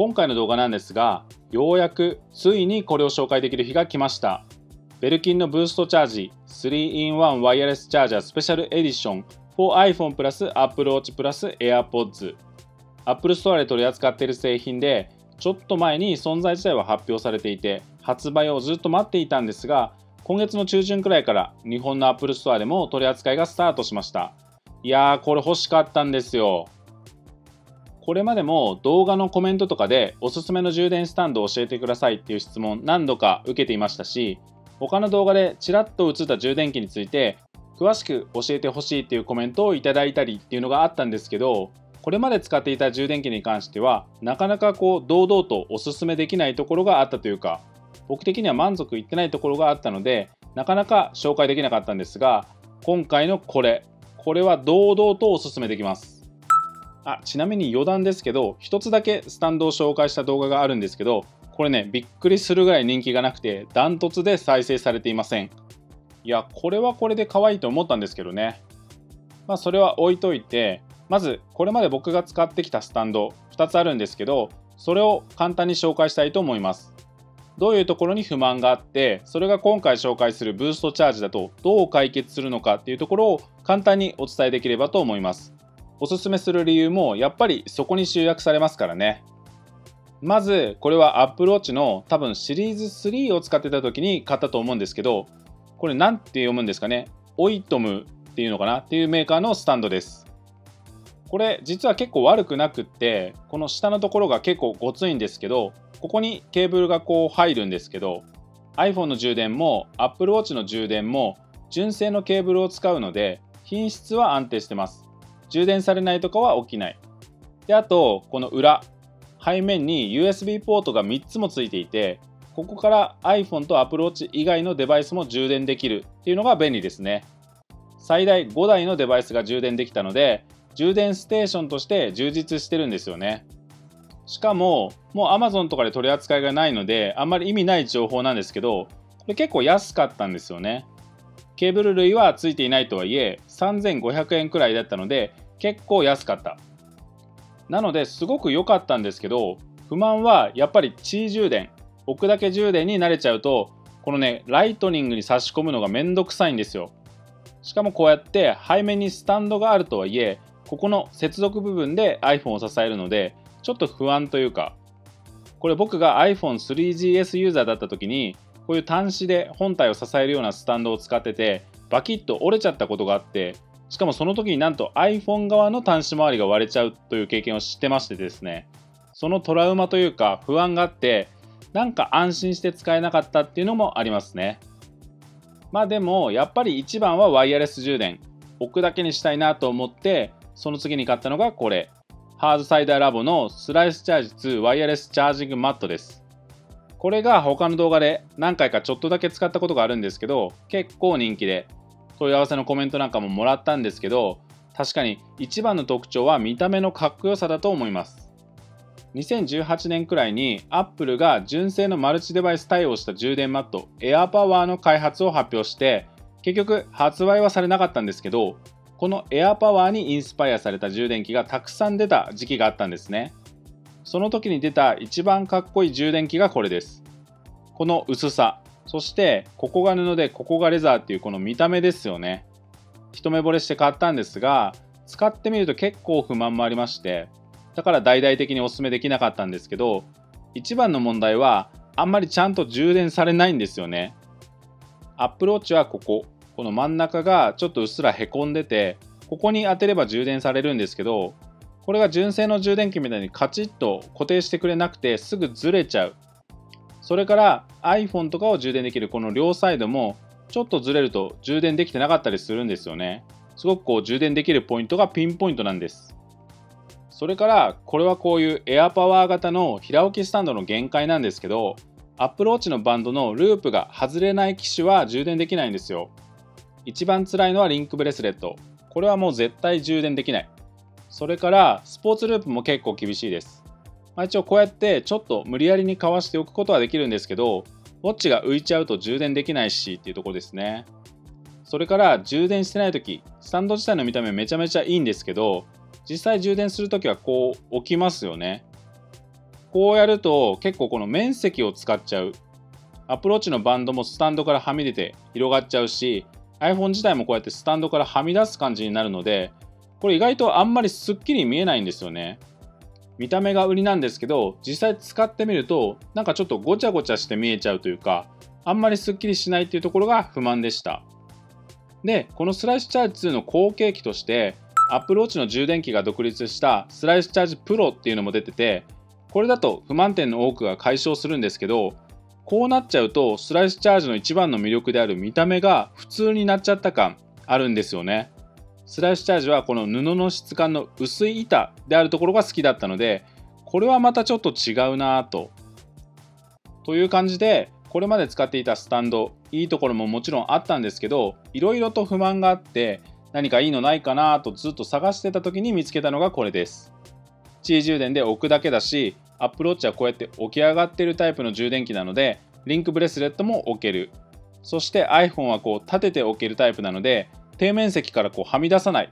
今回の動画なんですが、ようやくついにこれを紹介できる日が来ました。ベルキンのブーストチャージ 3-in-1 ワイヤレスチャージャースペシャルエディション for iPhone プラス Apple Watch プラス AirPods Apple Store で取り扱っている製品でちょっと前に存在自体は発表されていて発売をずっと待っていたんですが今月の中旬くらいから日本の Apple Store でも取り扱いがスタートしました。いやーこれ欲しかったんですよ。これまでも動画のコメントとかでおすすめの充電スタンドを教えてくださいっていう質問何度か受けていましたし他の動画でちらっと映った充電器について詳しく教えてほしいっていうコメントをいただいたりっていうのがあったんですけどこれまで使っていた充電器に関してはなかなかこう堂々とおすすめできないところがあったというか僕的には満足いってないところがあったのでなかなか紹介できなかったんですが今回のこれこれは堂々とおすすめできます。あちなみに余談ですけど一つだけスタンドを紹介した動画があるんですけどこれねびっくりするぐらい人気がなくてダントツで再生されていません。いやこれはこれで可愛いと思ったんですけどね。まあそれは置いといてまずこれまで僕が使ってきたスタンド2つあるんですけどそれを簡単に紹介したいと思います。どういうところに不満があってそれが今回紹介するブーストチャージだとどう解決するのかっていうところを簡単にお伝えできればと思います。おすすめする理由もやっぱりそこに集約されますからね。まずこれは Apple Watch の多分シリーズ3を使ってた時に買ったと思うんですけどこれ何て読むんですかね？オイトムっていうのかな？っていうメーカーのスタンドです。これ実は結構悪くなくってこの下のところが結構ごついんですけどここにケーブルがこう入るんですけど iPhone の充電も Apple Watch の充電も純正のケーブルを使うので品質は安定してます。充電されないとかは起きない。であとこの裏背面に USB ポートが3つもついていてここから iPhone と Apple Watch 以外のデバイスも充電できるっていうのが便利ですね。最大5台のデバイスが充電できたので充電ステーションとして充実してるんですよね。しかももう Amazon とかで取り扱いがないのであんまり意味ない情報なんですけどこれ結構安かったんですよね。ケーブル類はついていないとはいえ3500円くらいだったので結構安かった。なのですごく良かったんですけど不満はやっぱりチー充電置くだけ充電に慣れちゃうとこのねライトニングに差し込むのがめんどくさいんですよ。しかもこうやって背面にスタンドがあるとはいえここの接続部分で iPhone を支えるのでちょっと不安というかこれ僕が iPhone3GS ユーザーだった時にこういう端子で本体を支えるようなスタンドを使っててバキッと折れちゃったことがあってしかもその時になんと iPhone 側の端子周りが割れちゃうという経験を知ってましてですねそのトラウマというか不安があってなんか安心して使えなかったっていうのもありますね。まあでもやっぱり一番はワイヤレス充電置くだけにしたいなと思ってその次に買ったのがこれ。ハーズサイダーラボのスライスチャージ2ワイヤレスチャージングマットです。これが他の動画で何回かちょっとだけ使ったことがあるんですけど結構人気で。問い合わせのコメントなんかももらったんですけど確かに一番の特徴は見た目のかっこよさだと思います。2018年くらいに Apple が純正のマルチデバイス対応した充電マット AirPower の開発を発表して結局発売はされなかったんですけどこの AirPower にインスパイアされた充電器がたくさん出た時期があったんですね。その時に出た一番かっこいい充電器がこれです。この薄さそしてここが布でここがレザーっていうこの見た目ですよね。一目惚れして買ったんですが使ってみると結構不満もありましてだから大々的にお勧めできなかったんですけど一番の問題はあんまりちゃんと充電されないんですよね。Apple Watch はここ。この真ん中がちょっとうっすらへこんでてここに当てれば充電されるんですけどこれが純正の充電器みたいにカチッと固定してくれなくてすぐずれちゃう。それから iPhone とかを充電できるこの両サイドもちょっとずれると充電できてなかったりするんですよね。すごくこう充電できるポイントがピンポイントなんです。それからこれはこういうエアパワー型の平置きスタンドの限界なんですけど Apple Watch のバンドのループが外れない機種は充電できないんですよ。一番辛いのはリンクブレスレット。これはもう絶対充電できない。それからスポーツループも結構厳しいです。まあ、一応こうやってちょっと無理やりにかわしておくことはできるんですけどウォッチが浮いちゃうと充電できないしっていうところですね。それから充電してない時スタンド自体の見た目めちゃめちゃいいんですけど実際充電する時はこう置きますよね。こうやると結構この面積を使っちゃうアプローチのバンドもスタンドからはみ出て広がっちゃうし iPhone 自体もこうやってスタンドからはみ出す感じになるのでこれ意外とあんまりすっきり見えないんですよね。見た目が売りなんですけど実際使ってみるとなんかちょっとごちゃごちゃして見えちゃうというかあんまりすっきりしないっていうところが不満でした。でこのスライスチャージ2の後継機として Apple Watch の充電器が独立したスライスチャージプロっていうのも出ててこれだと不満点の多くが解消するんですけどこうなっちゃうとスライスチャージの一番の魅力である見た目が普通になっちゃった感あるんですよね。スライスチャージはこの布の質感の薄い板であるところが好きだったのでこれはまたちょっと違うなぁと。という感じでこれまで使っていたスタンドいいところももちろんあったんですけどいろいろと不満があって何かいいのないかなとずっと探してた時に見つけたのがこれです。地位充電で置くだけだし Apple Watch はこうやって起き上がってるタイプの充電器なのでリンクブレスレットも置ける。そして iPhone はこう立てて置けるタイプなので底面積からこうはみ出さない。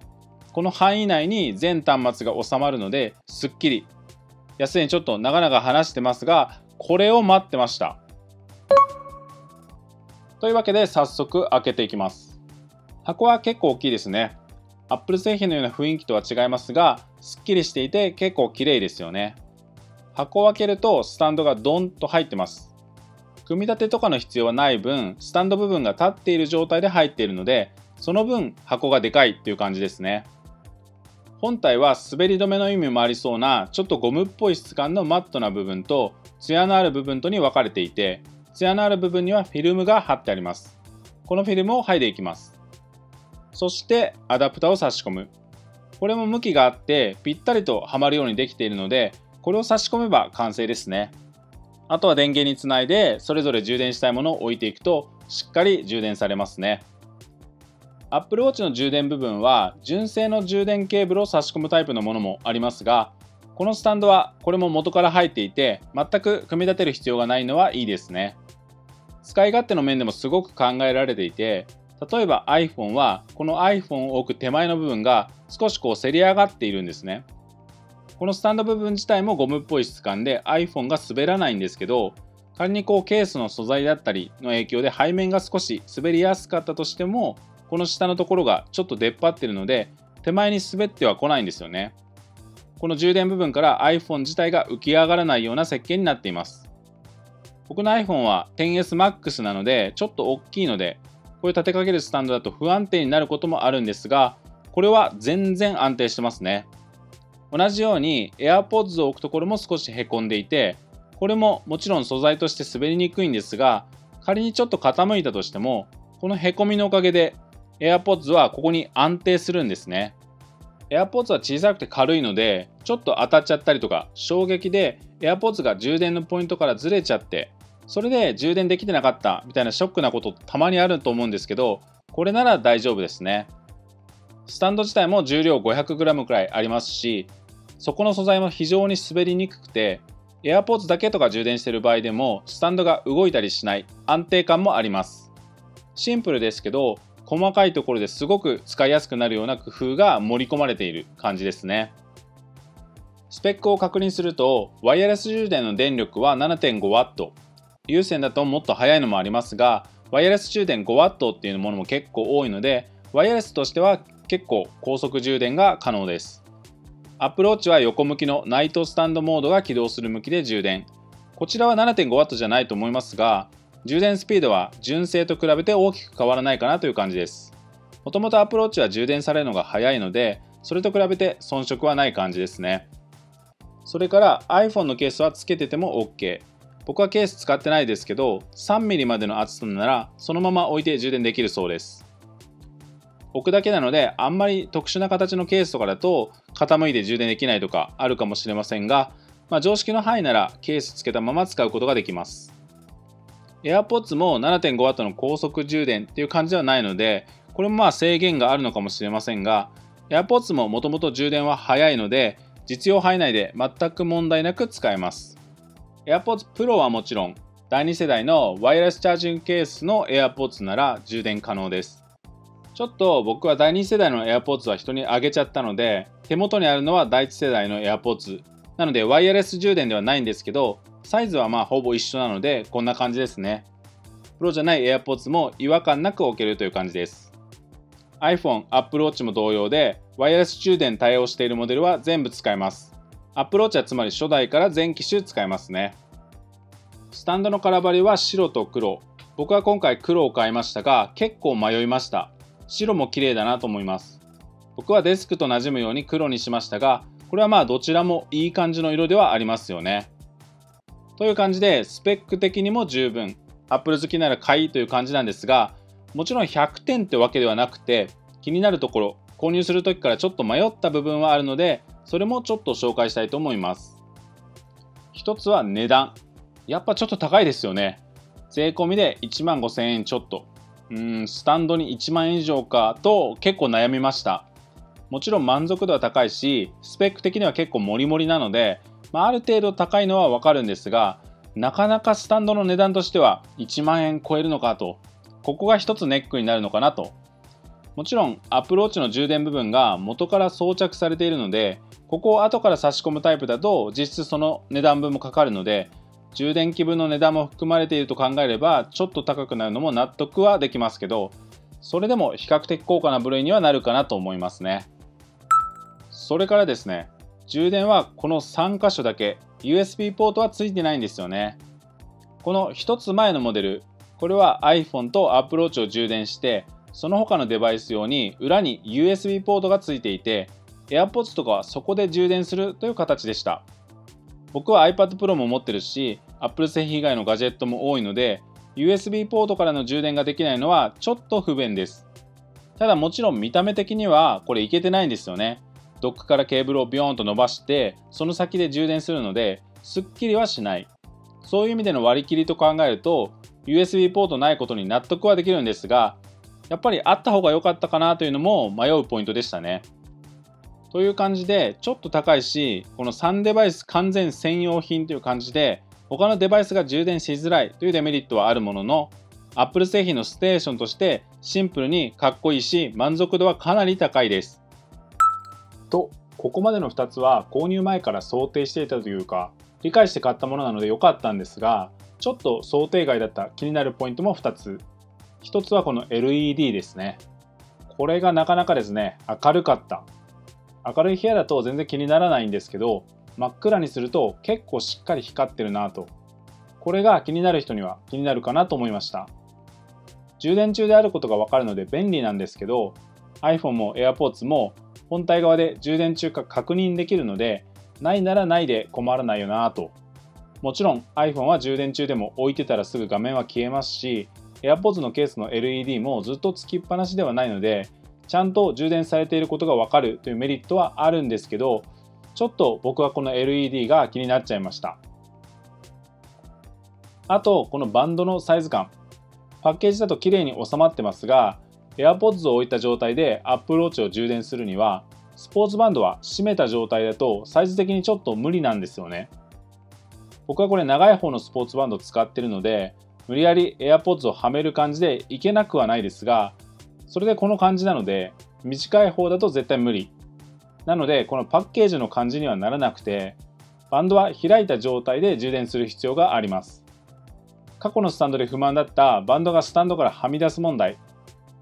この範囲内に全端末が収まるのですっきり。安いにちょっと長々話してますがこれを待ってました。というわけで早速開けていきます。箱は結構大きいですね。Apple 製品のような雰囲気とは違いますがすっきりしていて結構綺麗ですよね。箱を開けるとスタンドがドンと入ってます。組み立てとかの必要はない分スタンド部分が立っている状態で入っているのでその分箱がでかいっていう感じですね。本体は滑り止めの意味もありそうなちょっとゴムっぽい質感のマットな部分とツヤのある部分とに分かれていてツヤのある部分にはフィルムが貼ってあります。このフィルムを剥いでいきます。そしてアダプタを差し込む。これも向きがあってぴったりとはまるようにできているのでこれを差し込めば完成ですね。あとは電源につないでそれぞれ充電したいものを置いていくとしっかり充電されますね。Apple Watch の充電部分は純正の充電ケーブルを差し込むタイプのものもありますがこのスタンドはこれも元から入っていて全く組み立てる必要がないのはいいですね。使い勝手の面でもすごく考えられていて例えば iPhone はこの iPhone を置く手前の部分が少しこうせり上がっているんですね。このスタンド部分自体もゴムっぽい質感で iPhone が滑らないんですけど仮にこうケースの素材だったりの影響で背面が少し滑りやすかったとしてもこの下のところがちょっと出っ張ってるので手前に滑っては来ないんですよね。この充電部分から iPhone 自体が浮き上がらないような設計になっています。僕の iPhone は 10sMAX なのでちょっと大きいのでこういう立てかけるスタンドだと不安定になることもあるんですがこれは全然安定してますね。同じように AirPods を置くところも少しへこんでいてこれももちろん素材として滑りにくいんですが仮にちょっと傾いたとしてもこのへこみのおかげで AirPods はここに安定するんですね。AirPods は小さくて軽いので、ちょっと当たっちゃったりとか、衝撃で AirPods が充電のポイントからずれちゃって、それで充電できてなかったみたいなショックなことたまにあると思うんですけど、これなら大丈夫ですね。スタンド自体も重量 500g くらいありますし、そこの素材も非常に滑りにくくて、AirPods だけとか充電してる場合でも、スタンドが動いたりしない安定感もあります。シンプルですけど、細かいところですごく使いやすくなるような工夫が盛り込まれている感じですね。スペックを確認すると、ワイヤレス充電の電力は 7.5W。有線だともっと速いのもありますが、ワイヤレス充電 5W っていうものも結構多いので、ワイヤレスとしては結構高速充電が可能です。Apple Watch は横向きのナイトスタンドモードが起動する向きで充電。こちらは 7.5W じゃないと思いますが、充電スピードは純正と比べて大きく変わらないかなという感じです。もともとアプローチは充電されるのが早いので、それと比べて遜色はない感じですね。それから iPhone のケースはつけてても OK。僕はケース使ってないですけど、3mm までの厚さならそのまま置いて充電できるそうです。置くだけなので、あんまり特殊な形のケースとかだと傾いて充電できないとかあるかもしれませんが、まあ、常識の範囲ならケースつけたまま使うことができます。AirPods も 7.5W の高速充電っていう感じではないので、これもまあ制限があるのかもしれませんが、AirPods ももともと充電は早いので、実用範囲内で全く問題なく使えます。AirPods Pro はもちろん、第2世代のワイヤレスチャージングケースの AirPods なら充電可能です。ちょっと僕は第2世代の AirPods は人にあげちゃったので、手元にあるのは第1世代の AirPods。なのでワイヤレス充電ではないんですけどサイズはまあほぼ一緒なのでこんな感じですね。プロじゃない AirPods も違和感なく置けるという感じです。iPhone、Apple Watch も同様でワイヤレス充電対応しているモデルは全部使えます。Apple Watch はつまり初代から全機種使えますね。スタンドの空張りは白と黒。僕は今回黒を買いましたが結構迷いました。白も綺麗だなと思います。僕はデスクと馴染むように黒にしましたがこれはまあどちらもいい感じの色ではありますよね。という感じでスペック的にも十分。Apple 好きなら買いという感じなんですがもちろん100点ってわけではなくて気になるところ購入する時からちょっと迷った部分はあるのでそれもちょっと紹介したいと思います。一つは値段。やっぱちょっと高いですよね。税込みで1万5000円ちょっと。うんスタンドに1万円以上かと結構悩みました。もちろん満足度は高いしスペック的には結構モリモリなので、まあ、ある程度高いのはわかるんですがなかなかスタンドの値段としては1万円超えるのかとここが一つネックになるのかなと。もちろんアプローチの充電部分が元から装着されているのでここを後から差し込むタイプだと実質その値段分もかかるので充電器分の値段も含まれていると考えればちょっと高くなるのも納得はできますけどそれでも比較的高価な部類にはなるかなと思いますね。それからですね充電はこの3箇所だけ USB ポートはついてないんですよねこの1つ前のモデルこれは iPhone と Apple Watch を充電してその他のデバイス用に裏に USB ポートがついていて AirPods とかはそこで充電するという形でした。僕は iPad Pro も持ってるし Apple 製品以外のガジェットも多いので USB ポートからの充電ができないのはちょっと不便です。ただもちろん見た目的にはこれいけてないんですよね。ドックからケーブルをビヨーンと伸ばしてその先で充電するのですっきりはしない。そういう意味での割り切りと考えると USB ポートないことに納得はできるんですがやっぱりあった方が良かったかなというのも迷うポイントでしたね。という感じでちょっと高いしこの3デバイス完全専用品という感じで他のデバイスが充電しづらいというデメリットはあるものの Apple 製品のステーションとしてシンプルにかっこいいし満足度はかなり高いです。とここまでの2つは購入前から想定していたというか理解して買ったものなので良かったんですがちょっと想定外だった気になるポイントも2つ。1つはこの LED ですね。これがなかなかですね明るかった。明るい部屋だと全然気にならないんですけど真っ暗にすると結構しっかり光ってるなと。これが気になる人には気になるかなと思いました。充電中であることがわかるので便利なんですけど iPhone も AirPods も本体側で充電中か確認できるのでないならないで困らないよなと。もちろん iPhone は充電中でも置いてたらすぐ画面は消えますし AirPods のケースの LED もずっとつきっぱなしではないのでちゃんと充電されていることがわかるというメリットはあるんですけどちょっと僕はこの LED が気になっちゃいました。あとこのバンドのサイズ感。パッケージだと綺麗に収まってますが AirPods を置いた状態で Apple Watch を充電するにはスポーツバンドは閉めた状態だとサイズ的にちょっと無理なんですよね。僕はこれ長い方のスポーツバンドを使ってるので無理やり AirPods をはめる感じでいけなくはないですがそれでこの感じなので短い方だと絶対無理。なのでこのパッケージの感じにはならなくてバンドは開いた状態で充電する必要があります。過去のスタンドで不満だったバンドがスタンドからはみ出す問題。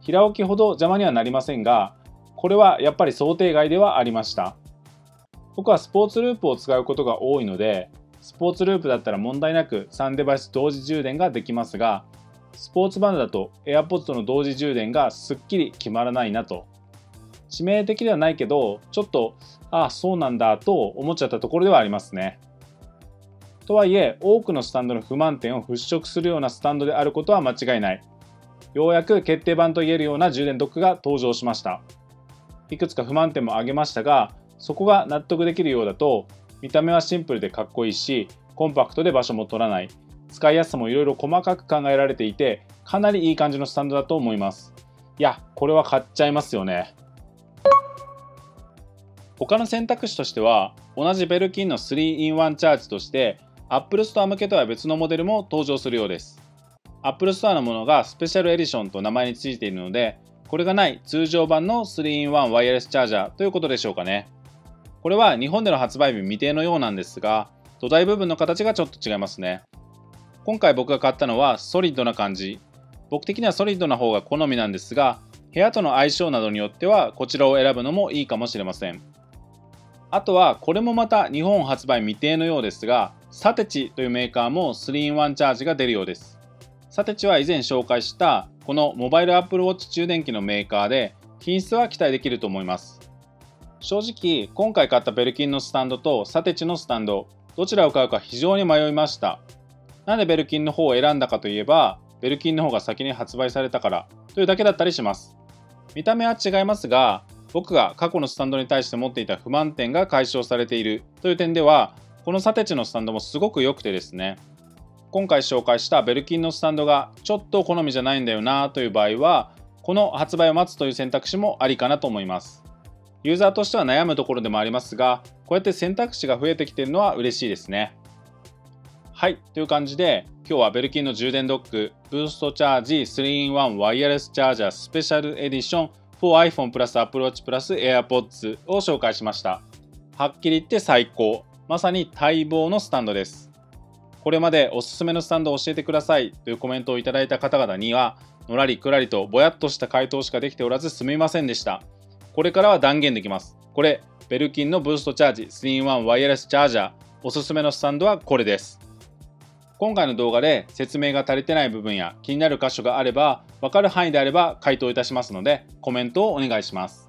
平置きほど邪魔にはなりませんがこれはやっぱり想定外ではありました。僕はスポーツループを使うことが多いのでスポーツループだったら問題なく3デバイス同時充電ができますがスポーツバンドだと AirPods の同時充電がすっきり決まらないなと。致命的ではないけどちょっとああそうなんだと思っちゃったところではありますね。とはいえ多くのスタンドの不満点を払拭するようなスタンドであることは間違いない。ようやく決定版と言えるような充電ドックが登場しました。いくつか不満点も挙げましたがそこが納得できるようだと見た目はシンプルでかっこいいしコンパクトで場所も取らない。使いやすさもいろいろ細かく考えられていてかなりいい感じのスタンドだと思います。いやこれは買っちゃいますよね。他の選択肢としては同じベルキンの 3-in-1 チャージとして Apple Store 向けとは別のモデルも登場するようです。Apple Store のものがスペシャルエディションと名前についているのでこれがない通常版の 3-in-1 ワイヤレスチャージャーということでしょうかね。これは日本での発売日未定のようなんですが土台部分の形がちょっと違いますね。今回僕が買ったのはソリッドな感じ。僕的にはソリッドな方が好みなんですが部屋との相性などによってはこちらを選ぶのもいいかもしれません。あとはこれもまた日本発売未定のようですがサテチというメーカーも 3-in-1 チャージが出るようです。サテチは以前紹介したこのモバイルアップルウォッチ充電器のメーカーで品質は期待できると思います。正直今回買ったベルキンのスタンドとサテチのスタンドどちらを買うか非常に迷いました。なんでベルキンの方を選んだかといえばベルキンの方が先に発売されたからというだけだったりします。見た目は違いますが僕が過去のスタンドに対して持っていた不満点が解消されているという点ではこのサテチのスタンドもすごく良くてですね。今回紹介したベルキンのスタンドがちょっと好みじゃないんだよなという場合はこの発売を待つという選択肢もありかなと思います。ユーザーとしては悩むところでもありますがこうやって選択肢が増えてきてるのは嬉しいですね。はいという感じで今日はベルキンの充電ドックブーストチャージ 3-in-1 ワイヤレスチャージャースペシャルエディション for iPhone プラス Apple Watch プラス AirPods を紹介しました。はっきり言って最高。まさに待望のスタンドです。これまでおすすめのスタンドを教えてください。というコメントをいただいた方々にはのらりくらりとぼやっとした回答しかできておらずすみませんでした。これからは断言できます。これベルキンのブーストチャージ 3-in-1 ワイヤレスチャージャーおすすめのスタンドはこれです。今回の動画で説明が足りてない部分や気になる箇所があれば分かる範囲であれば回答いたしますのでコメントをお願いします。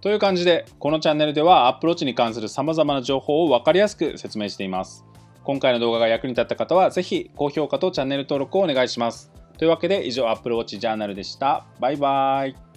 という感じでこのチャンネルではアプローチに関する様々な情報を分かりやすく説明しています。今回の動画が役に立った方はぜひ高評価とチャンネル登録をお願いします。というわけで以上 Apple Watch ジャーナルでした。バイバイ。